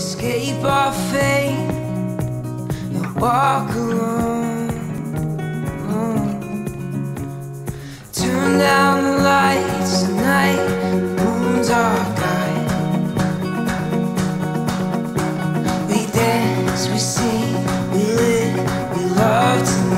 escape our fate and walk alone. Turn down the lights tonight. the moon's our guide. We dance, we sing, we live, we love tonight.